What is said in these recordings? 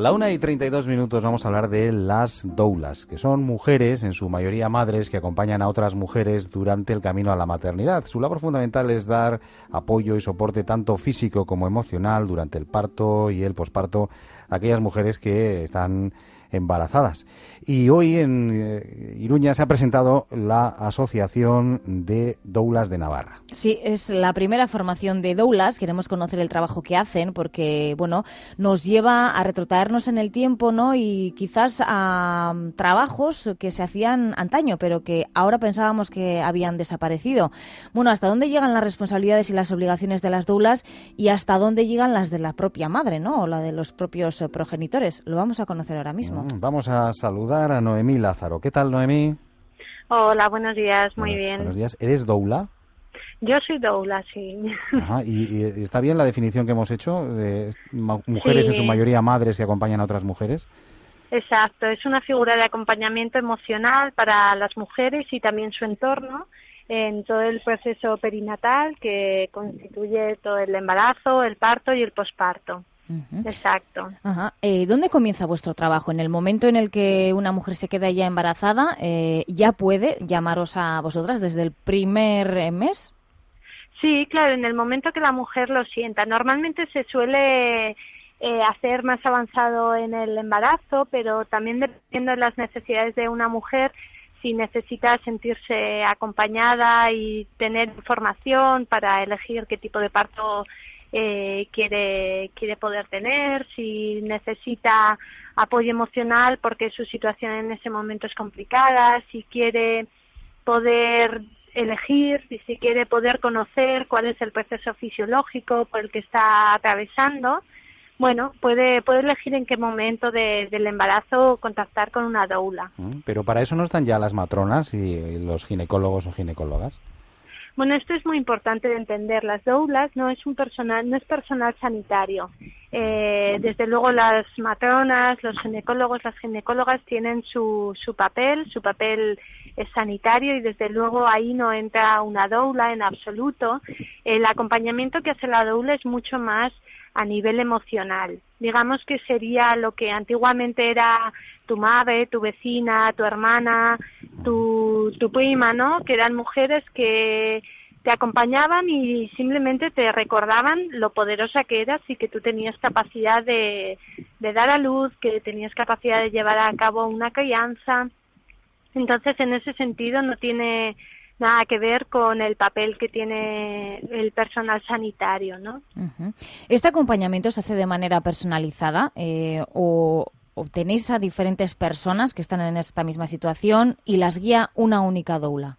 La una y 32 minutos vamos a hablar de las doulas, que son mujeres, en su mayoría madres, que acompañan a otras mujeres durante el camino a la maternidad. Su labor fundamental es dar apoyo y soporte tanto físico como emocional durante el parto y el posparto a aquellas mujeres que están embarazadas. Y hoy en eh, Iruña se ha presentado la Asociación de Doulas de Navarra. Sí, es la primera formación de doulas. Queremos conocer el trabajo que hacen porque, bueno, nos lleva a retrotraernos en el tiempo, ¿no? Y quizás a mm, trabajos que se hacían antaño, pero que ahora pensábamos que habían desaparecido. Bueno, ¿hasta dónde llegan las responsabilidades y las obligaciones de las doulas y hasta dónde llegan las de la propia madre, ¿no? O la de los propios eh, progenitores? Lo vamos a conocer ahora mismo. Mm, vamos a saludar a Noemí Lázaro. ¿Qué tal, Noemí? Hola, buenos días, muy bien. Buenos días. ¿Eres doula? Yo soy doula, sí. Ajá, ¿y, está bien la definición que hemos hecho de mujeres, en su mayoría madres que acompañan a otras mujeres? Exacto, es una figura de acompañamiento emocional para las mujeres y también su entorno en todo el proceso perinatal que constituye todo el embarazo, el parto y el posparto. Exacto. Eh, ¿Dónde comienza vuestro trabajo? ¿En el momento en el que una mujer se queda ya embarazada, eh, ya puede llamaros a vosotras desde el primer eh, mes? Sí, claro, en el momento que la mujer lo sienta. Normalmente se suele hacer más avanzado en el embarazo, pero también dependiendo de las necesidades de una mujer, si necesita sentirse acompañada y tener información para elegir qué tipo de parto eh, quiere, quiere poder tener, si necesita apoyo emocional porque su situación en ese momento es complicada, si quiere poder elegir, si quiere poder conocer cuál es el proceso fisiológico por el que está atravesando, bueno, puede, puede elegir en qué momento del embarazo contactar con una doula. Mm, pero para eso no están ya las matronas y los ginecólogos o ginecólogas. Bueno, esto es muy importante de entender. Las doulas no es un personal, no es personal sanitario. Eh, desde luego las matronas, los ginecólogos, las ginecólogas tienen su, su papel, su papel es sanitario y desde luego ahí no entra una doula en absoluto. El acompañamiento que hace la doula es mucho más a nivel emocional. Digamos que sería lo que antiguamente era tu madre, tu vecina, tu hermana, tu, tu prima, ¿no? Que eran mujeres que te acompañaban y simplemente te recordaban lo poderosa que eras y que tú tenías capacidad de, de dar a luz, que tenías capacidad de llevar a cabo una crianza. Entonces, en ese sentido, no tiene nada que ver con el papel que tiene el personal sanitario, ¿no? ¿Este acompañamiento se hace de manera personalizada eh, o, tenéis a diferentes personas que están en esta misma situación y las guía una única doula?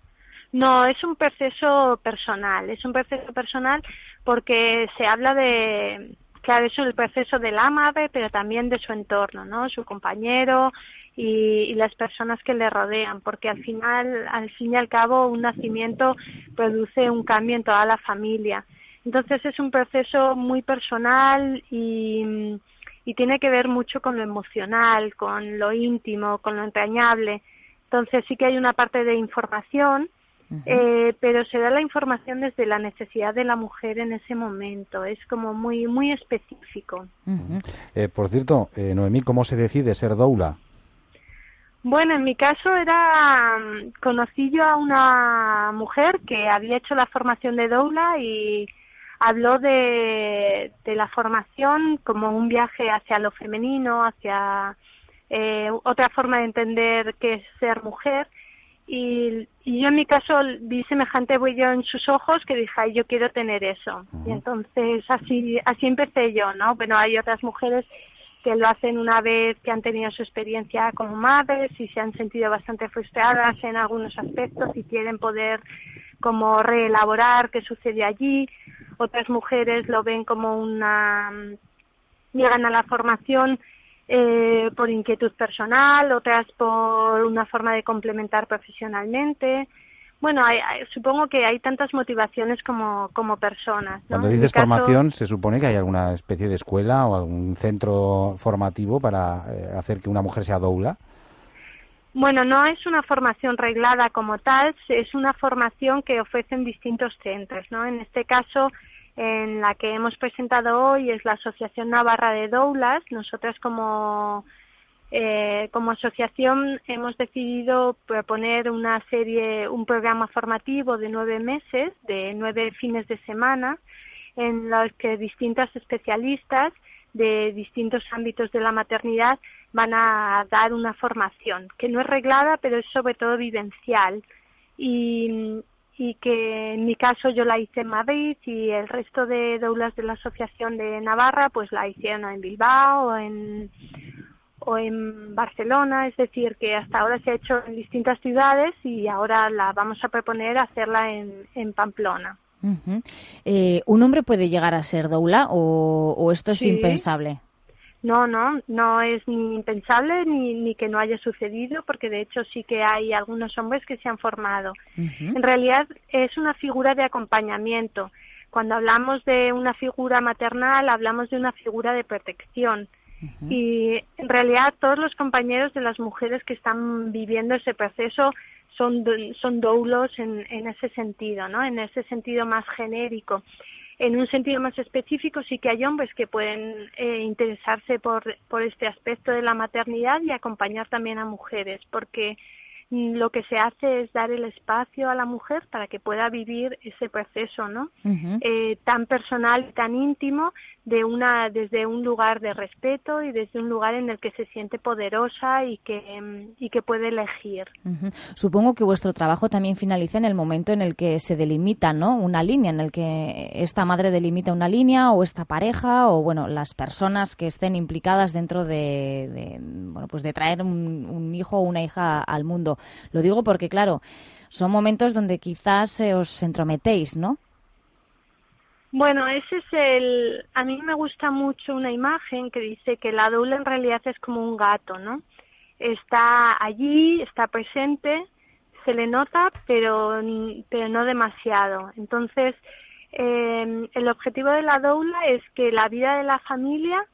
No, es un proceso personal, es un proceso personal porque se habla de, claro, es el proceso de la pero también de su entorno, ¿no? Su compañero y, las personas que le rodean, porque al final, al fin y al cabo, un nacimiento produce un cambio en toda la familia. Entonces es un proceso muy personal y, y tiene que ver mucho con lo emocional, con lo íntimo, con lo entrañable. Entonces sí que hay una parte de información, eh, pero se da la información desde la necesidad de la mujer en ese momento. Es como muy muy específico. eh, por cierto, eh, Noemí, ¿cómo se decide ser doula? Bueno, en mi caso era conocí yo a una mujer que había hecho la formación de doula y habló de, de la formación como un viaje hacia lo femenino, hacia eh, otra forma de entender qué es ser mujer y, yo en mi caso vi semejante brillo en sus ojos que dije, Ay, yo quiero tener eso. Y entonces así, así empecé yo, ¿no? Bueno, hay otras mujeres que lo hacen una vez que han tenido su experiencia como madres y se han sentido bastante frustradas en algunos aspectos y quieren poder como reelaborar qué sucede allí. Otras mujeres lo ven como una llegan a la formación eh, por inquietud personal, otras por una forma de complementar profesionalmente. Bueno, supongo que hay tantas motivaciones como, como personas. Cuando dices formación, ¿se supone que hay alguna especie de escuela o algún centro formativo para eh, hacer que una mujer sea doula? Bueno, no es una formación reglada como tal, es una formación que ofrecen distintos centros, ¿no? En este caso, en la que hemos presentado hoy es la Asociación Navarra de Doulas. Nosotras como eh, como asociación hemos decidido proponer una serie, un programa formativo de nueve meses, de nueve fines de semana, en los que distintas especialistas de distintos ámbitos de la maternidad van a dar una formación que no es reglada, pero es sobre todo vivencial. Y, y que en mi caso yo la hice en Madrid y el resto de doulas de la Asociación de Navarra pues la hicieron en Bilbao o en o en Barcelona, es decir, que hasta ahora se ha hecho en distintas ciudades y ahora la vamos a proponer hacerla en, en Pamplona. Eh, ¿Un hombre puede llegar a ser doula o, esto es impensable? No, no, no es ni impensable ni, ni, que no haya sucedido, porque de hecho sí que hay algunos hombres que se han formado. En realidad es una figura de acompañamiento. Cuando hablamos de una figura maternal, hablamos de una figura de protección. Y en realidad todos los compañeros de las mujeres que están viviendo ese proceso son, son doulos en, en ese sentido, ¿no? En ese sentido más genérico. En un sentido más específico sí que hay hombres que pueden eh, interesarse por, por este aspecto de la maternidad y acompañar también a mujeres, porque lo que se hace es dar el espacio a la mujer para que pueda vivir ese proceso, ¿no? eh, tan personal y tan íntimo de una desde un lugar de respeto y desde un lugar en el que se siente poderosa y que mm, y que puede elegir. Supongo que vuestro trabajo también finaliza en el momento en el que se delimita, ¿no? Una línea en el que esta madre delimita una línea o esta pareja o bueno las personas que estén implicadas dentro de, bueno pues de traer un, un hijo o una hija al mundo. Lo digo porque, claro, son momentos donde quizás eh, os entrometéis, ¿no? Bueno, ese es el. A mí me gusta mucho una imagen que dice que la doula en realidad es como un gato, ¿no? Está allí, está presente, se le nota, pero, pero no demasiado. Entonces, eh, el objetivo de la doula es que la vida de la familia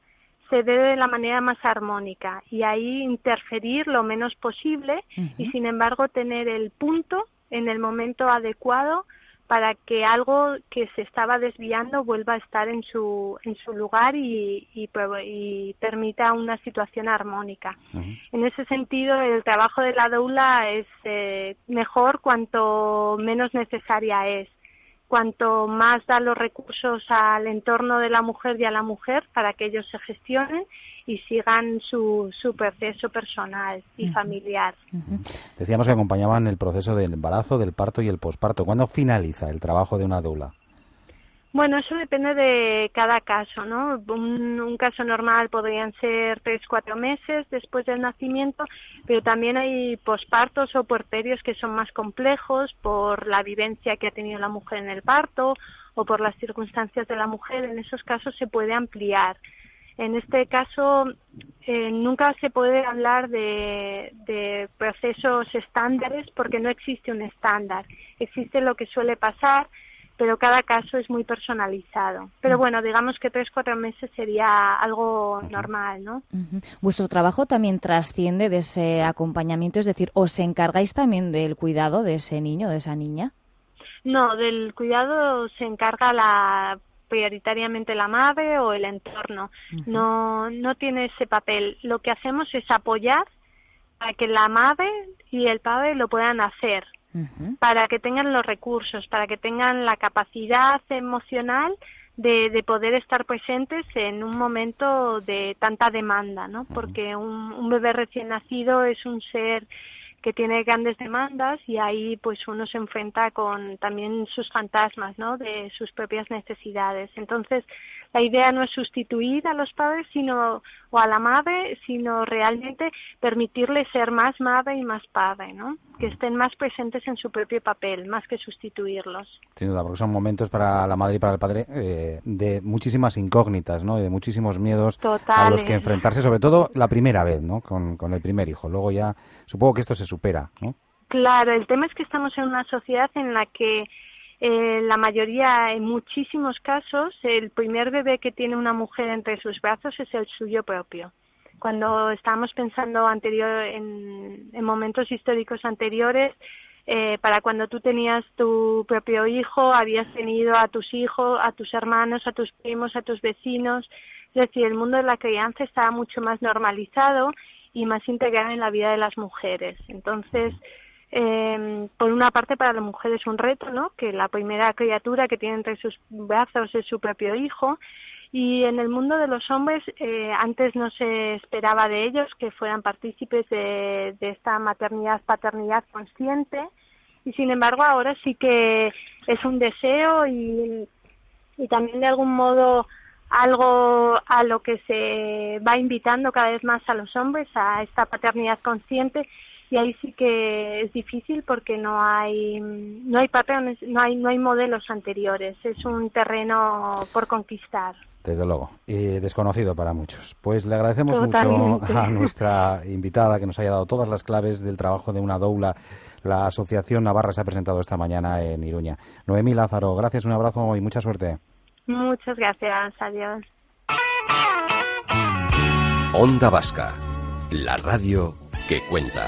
se debe de la manera más armónica y ahí interferir lo menos posible y sin embargo tener el punto en el momento adecuado para que algo que se estaba desviando vuelva a estar en su en su lugar y, y, permita una situación armónica. En ese sentido, el trabajo de la doula es eh, mejor cuanto menos necesaria es cuanto más da los recursos al entorno de la mujer y a la mujer para que ellos se gestionen y sigan su, su proceso personal y familiar. Decíamos que acompañaban el proceso del embarazo, del parto y el posparto. ¿Cuándo finaliza el trabajo de una doula? Bueno, eso depende de cada caso, ¿no? Un, caso normal podrían ser tres, cuatro meses después del nacimiento, pero también hay pospartos o puerperios que son más complejos por la vivencia que ha tenido la mujer en el parto o por las circunstancias de la mujer. En esos casos se puede ampliar. En este caso, eh, nunca se puede hablar de, de procesos estándares porque no existe un estándar. Existe lo que suele pasar pero cada caso es muy personalizado. Pero bueno, digamos que tres, cuatro meses sería algo normal, ¿no? ¿Vuestro trabajo también trasciende de ese acompañamiento? Es decir, ¿os encargáis también del cuidado de ese niño, de esa niña? No, del cuidado se encarga la prioritariamente la madre o el entorno. No, no tiene ese papel. Lo que hacemos es apoyar para que la madre y el padre lo puedan hacer para que tengan los recursos, para que tengan la capacidad emocional de, de, poder estar presentes en un momento de tanta demanda, ¿no? Porque un, un bebé recién nacido es un ser que tiene grandes demandas y ahí pues uno se enfrenta con también sus fantasmas, ¿no? De sus propias necesidades. Entonces, la idea no es sustituir a los padres sino o a la madre, sino realmente permitirles ser más madre y más padre, ¿no? Que estén más presentes en su propio papel, más que sustituirlos. Sin duda, porque son momentos para la madre y para el padre eh, de muchísimas incógnitas, ¿no? Y de muchísimos miedos a los que enfrentarse, sobre todo la primera vez, ¿no? Con, con el primer hijo. Luego ya, supongo que esto se supera, ¿no? Claro, el tema es que estamos en una sociedad en la que eh, la mayoría, en muchísimos casos, el primer bebé que tiene una mujer entre sus brazos es el suyo propio. Cuando estábamos pensando anterior, en, momentos históricos anteriores, eh, para cuando tú tenías tu propio hijo, habías tenido a tus hijos, a tus hermanos, a tus primos, a tus vecinos. Es decir, el mundo de la crianza estaba mucho más normalizado y más integrado en la vida de las mujeres. Entonces, eh, por una parte, para la mujer es un reto, ¿no? Que la primera criatura que tiene entre sus brazos es su propio hijo. Y en el mundo de los hombres, eh, antes no se esperaba de ellos que fueran partícipes de, esta maternidad, paternidad consciente y sin embargo ahora sí que es un deseo y también de algún modo algo a lo que se va invitando cada vez más a los hombres a esta paternidad consciente y ahí sí que es difícil porque no hay no hay patrones no hay no hay modelos anteriores es un terreno por conquistar desde luego, y desconocido para muchos. Pues le agradecemos mucho a nuestra invitada que nos haya dado todas las claves del trabajo de una doula. La Asociación Navarra se ha presentado esta mañana en Iruña. Noemí Lázaro, gracias, un abrazo y mucha suerte. Muchas gracias, adiós. Onda Vasca, la radio que cuenta.